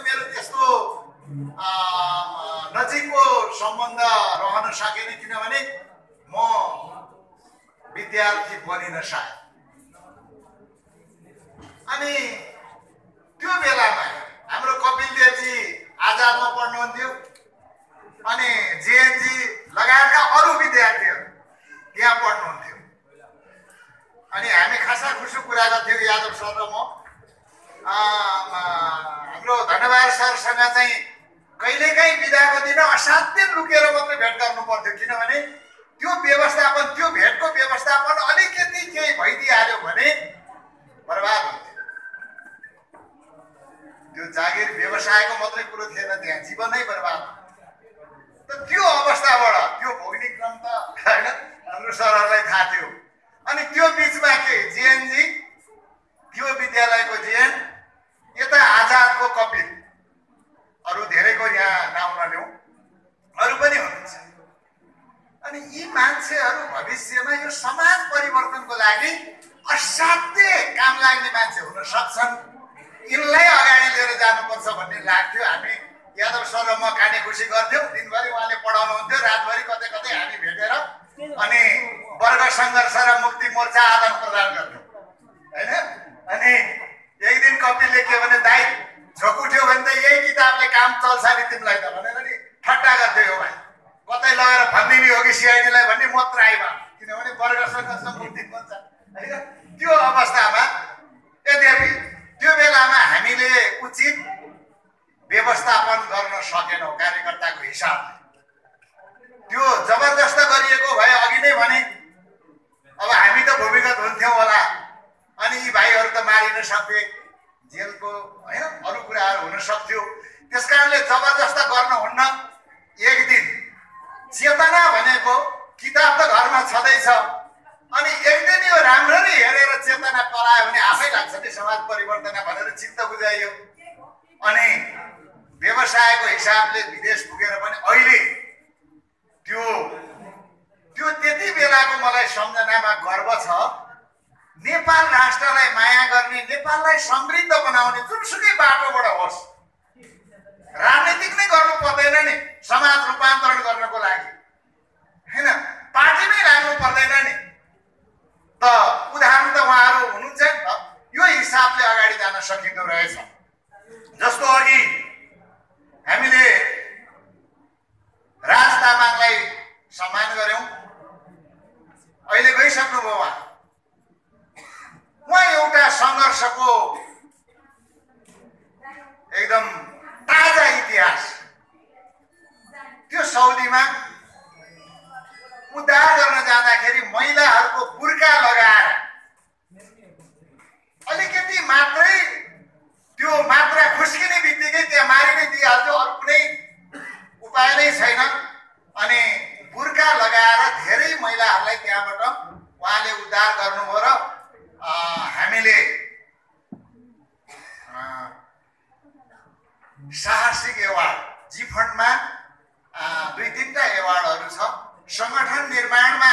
मेरो त्यस्तो नजिकको सम्बन्ध रहन सकेन किनभने म विद्यार्थी बनिन सायद। अनि त्यो बेलामा हाम्रो कपिल देवजी आजादमा पढ्नुहुन्थ्यो अनि जेएनजी लगायतका अरू विद्यार्थीहरू त्यहाँ पढ्नुहुन्थ्यो। अनि हामी खासा खुसु कुरा गर्थ्यौँ यादव सर र म। हाम्रो धन्यवाद सरसँग चाहिँ कहिलेकाहीँ बिदाको दिन असाध्यै लुकेर मात्रै भेट गर्नु पर्थ्यो किनभने त्यो व्यवस्थापन त्यो भेटको व्यवस्थापन अलिकति केही भइदिइहाल्यो भने बर्बाद हुन्थ्यो त्यो जागिर व्यवसायको मात्रै कुरो थिएन त्यहाँ जीवनै बर्बाद। त त्यो अवस्थाबाट त्यो भोग्ने क्रम त होइन हाम्रो सरहरूलाई थाहा थियो अनि त्यो बिचमा के जिएनजी त्यो विद्यालयको जिएन यता आजादको कपिल अरू धेरैको यहाँ नाउँ नलिउँ अरू पनि हुनुहुन्छ अनि यी मान्छेहरू भविष्यमा यो समाज परिवर्तनको लागि असाध्य काम लाग्ने मान्छे हुन सक्छन्। यिनलाई अगाडि लिएर जानुपर्छ भन्ने लाग्थ्यो। हामी यादव सर म काने खुसी गर्थ्यौँ। दिनभरि उहाँले पढाउनुहुन्थ्यो। रातभरि कतै कतै हामी भेटेर अनि वर्ग सङ्घर्ष र मुक्ति मोर्चा आदान प्रदान गर्थ्यौँ। होइन? अनि एक दिन कपिलले के भने दाइ झोक उठ्यो भने त यही किताबले काम चल्छ नि तिमीलाई त भनेर नि ठट्टा गर्थ्यो यो भाइ कतै लगेर भनिदिने हो कि सिआइडीलाई भन्ने म त्राइमा किनभने वर्ग सङ्घर्ष मुक्ति मोर्चा होइन त्यो अवस्थामा यद्यपि त्यो बेलामा हामीले उचित व्यवस्थापन गर्न सकेनौँ कार्यकर्ताको हिसाबले त्यो जबरजस्त गरिएको भए अघि नै भने अब हामी त भूमिगत हुन्थ्यौँ होला अनि यी सक्थे जेलको होइन अरू कुराहरू हुन सक्थ्यो। त्यस कारणले जबरजस्त गर्न हुन्न एक दिन। चेतना भनेको किताब त घरमा छँदैछ। अनि एक दिन यो राम्ररी हेरेर चेतना पलायो भने आफै लाग्छ नि समाज परिवर्तन भनेर चित्त बुझाइयो। अनि व्यवसायको हिसाबले विदेश पुगेर पनि अहिले त्यो त्यो त्यति बेलाको मलाई सम्झनामा गर्व छ। नेपाल राष्ट्रलाई माया गर्ने नेपाललाई समृद्ध बनाउने जुनसुकै बाटोबाट होस्। राजनीतिक नै गर्नु पर्दैन नि समाज रूपान्तरण गर्नको लागि। होइन पार्टीमै लाग्नु पर्दैन नि। त उदाहरण त उहाँहरू हुनुहुन्छ नि त यो हिसाबले अगाडि जान सकिँदो रहेछ। जस्तो अघि हामीले राज तामाङलाई सम्मान गऱ्यौँ अहिले गइसक्नुभयो उहाँ उहाँ एउटा सङ्घर्षको एकदम ताजा इतिहास सौदीमा उद्धार गर्न जाँदाखेरि महिलाहरूको बुर्का लगाएर अलिकति मात्रै त्यो मात्रा खुस्किने बित्तिकै त्यहाँ मारि नै दिइहाल्थ्यो। अरू कुनै उपाय नै छैन। अनि बुर्का लगाएर धेरै महिलाहरूलाई त्यहाँबाट उहाँले उद्धार गर्नुभयो र हामीले साहसिक एवार्ड जी फन्डमा दुई तिनवटा एवार्डहरू छ। सङ्गठन निर्माणमा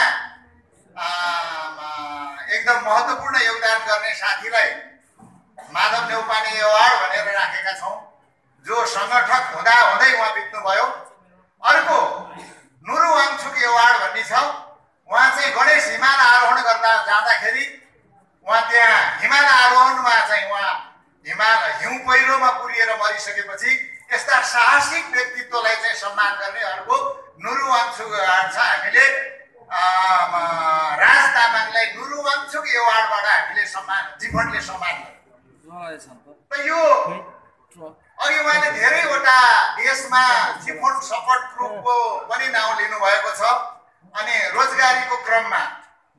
एकदम महत्त्वपूर्ण योगदान गर्ने साथीलाई माधव नेउपाने एवार्ड भनेर राखेका छौँ। जो सङ्गठक हुँदा हुँदै उहाँ बित्नुभयो। अर्को नुरु वाङछुक एवार्ड भन्ने छ। उहाँ चाहिँ गणेश हिमाल आरोहण गर्दा जाँदाखेरि उहाँ त्यहाँ हिमाल आरोहणमा चाहिँ उहाँ हिमाल हिउँ पहिरोमा पुरिएर मरिसकेपछि यस्ता साहसिक व्यक्तित्वलाई चाहिँ सम्मान गर्ने अर्को नुरु वाङछुक एवार्ड छ। हामीले राज तामाङलाई नुरु वाङछुक एवार्डबाट हामीले सम्मान जीवनले सम्मान त। यो अघि उहाँले धेरैवटा देशमा चिफोन सपोर्ट ग्रुपको पनि नाउँ लिनुभएको छ। अनि रोजगारीको क्रममा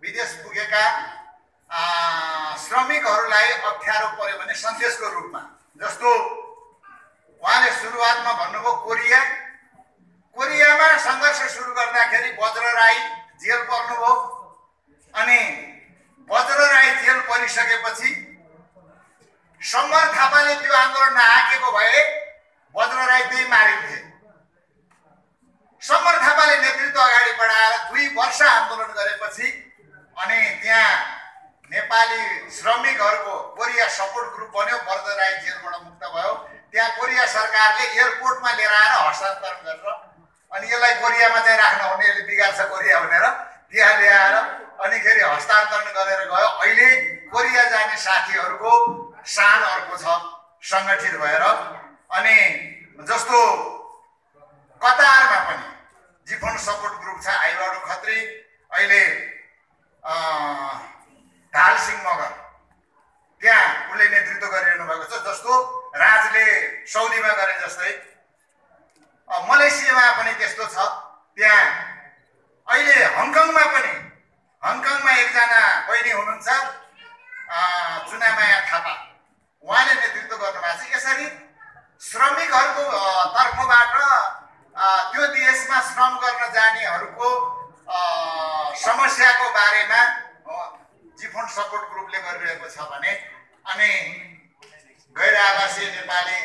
विदेश पुगेका श्रमिकहरूलाई अप्ठ्यारो पर्यो भने सन्देशको रूपमा। जस्तो उहाँले सुरुवातमा भन्नुभयो कोरिया। कोरियामा सङ्घर्ष सुरु गर्दाखेरि वज्र राई जेल पर्नुभयो अनि वज्र राई जेल परिसकेपछि सम्बर थापाले त्यो आन्दोलन नहाकेको भए वज्र राई त्यही मारिन्थे सम्बर थापाले नेतृत्व अगाडि बढाएर दुई वर्ष आन्दोलन गरेपछि अनि त्यहाँ नेपाली श्रमिकहरूको कोरिया सपोर्ट ग्रुप बन्यो वज्र राई जेलबाट मुक्त भयो। त्यहाँ कोरिया सरकारले एयरपोर्टमा लिएर आएर हस्तान्तरण गरेर अनि यसलाई कोरियामा चाहिँ राख्न हुने यसले बिगार्छ कोरिया भनेर त्यहाँ ल्याएर अनिखेरि हस्तान्तरण गरेर गयो। अहिले कोरिया जाने साथीहरूको सान अर्को छ सङ्गठित भएर। अनि जस्तो कतारमा पनि जिफोन सपोर्ट ग्रुप छ आइबाडु खत्री अहिले ढाल सिंह मगर त्यहाँ उसले नेतृत्व गरिरहनु भएको छ जस्तो राजले सौदीमा गरे जस्तै। मलेसियामा पनि त्यस्तो छ। त्यहाँ अहिले हङकङमा पनि हङकङमा एकजना बहिनी हुनुहुन्छ चुनामाया थापा। उहाँले नेतृत्व गर्नुभएको छ। यसरी श्रमिकहरूको तर्फबाट त्यो देशमा श्रम गर्न जानेहरूको समस्याको बारेमा जिफोन सपोर्ट ग्रुपले गरिरहेको छ भने अनि गैर आवासीय नेपाली